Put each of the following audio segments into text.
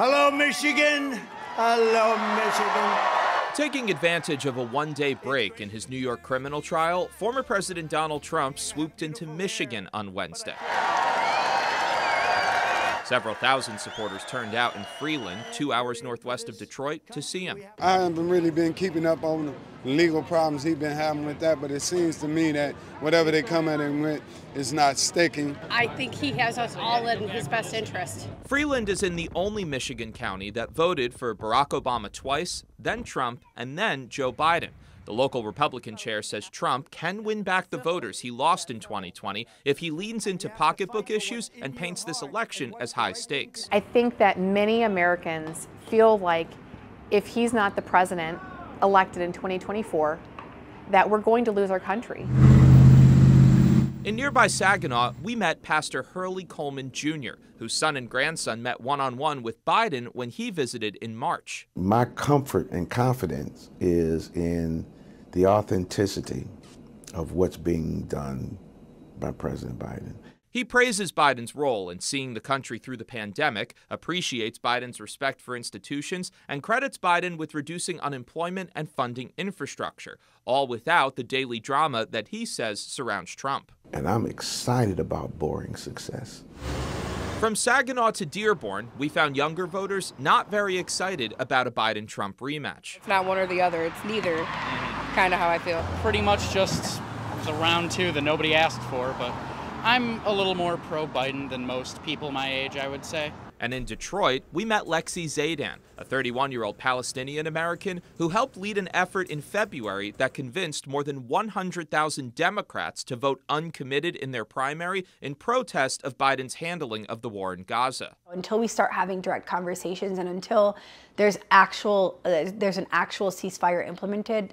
Hello, Michigan. Hello, Michigan. Taking advantage of a one day break in his New York criminal trial, former President Donald Trump swooped into Michigan on Wednesday. Several thousand supporters turned out in Freeland, two hours northwest of Detroit, to see him. I haven't really been keeping up on the legal problems he's been having with that, but it seems to me that whatever they come at him with is not sticking. I think he has us all in his best interest. Freeland is in the only Michigan county that voted for Barack Obama twice, then Trump, and then Joe Biden. The local Republican chair says Trump can win back the voters he lost in 2020 if he leans into pocketbook issues and paints this election as high stakes. I think that many Americans feel like if he's not the president elected in 2024, that we're going to lose our country. In nearby Saginaw, we met Pastor Hurley Coleman Jr., whose son and grandson met one on one with Biden when he visited in March. My comfort and confidence is in the authenticity of what's being done by President Biden. He praises Biden's role in seeing the country through the pandemic, appreciates Biden's respect for institutions, and credits Biden with reducing unemployment and funding infrastructure, all without the daily drama that he says surrounds Trump. And I'm excited about boring success. From Saginaw to Dearborn, we found younger voters not very excited about a Biden Trump rematch. It's not one or the other, it's neither kind of how I feel. Pretty much just the round two that nobody asked for, but I'm a little more pro Biden than most people my age, I would say. And in Detroit, we met Lexi Zeidan, a 31 year old Palestinian American who helped lead an effort in February that convinced more than 100,000 Democrats to vote uncommitted in their primary in protest of Biden's handling of the war in Gaza. Until we start having direct conversations and until there's actual uh, there's an actual ceasefire implemented,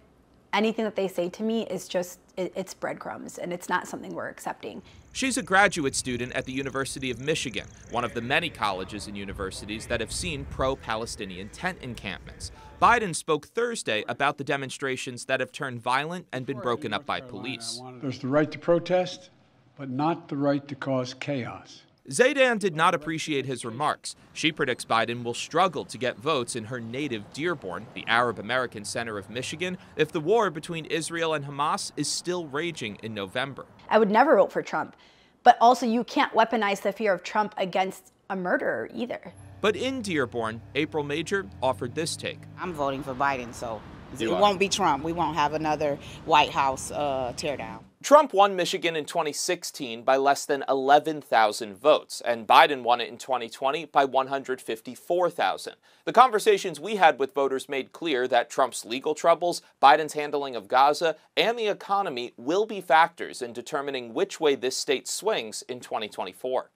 anything that they say to me is just it's breadcrumbs and it's not something we're accepting. She's a graduate student at the University of Michigan, one of the many colleges and universities that have seen pro-Palestinian tent encampments. Biden spoke Thursday about the demonstrations that have turned violent and been broken up by police. There's the right to protest, but not the right to cause chaos. Zeidan did not appreciate his remarks. She predicts Biden will struggle to get votes in her native Dearborn, the Arab American center of Michigan, if the war between Israel and Hamas is still raging in November. I would never vote for Trump, but also you can't weaponize the fear of Trump against a murderer either. But in Dearborn, April Major offered this take. I'm voting for Biden, so it won't be Trump. We won't have another White House uh, teardown. Trump won Michigan in 2016 by less than 11,000 votes, and Biden won it in 2020 by 154,000. The conversations we had with voters made clear that Trump's legal troubles, Biden's handling of Gaza, and the economy will be factors in determining which way this state swings in 2024.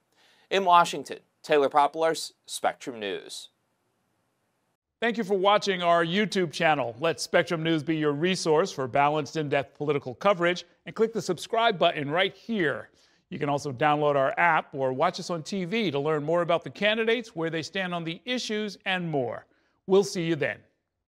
In Washington, Taylor Popielarz, Spectrum News. Thank you for watching our YouTube channel. Let Spectrum News be your resource for balanced, in depth political coverage, and click the subscribe button right here. You can also download our app or watch us on TV to learn more about the candidates, where they stand on the issues, and more. We'll see you then.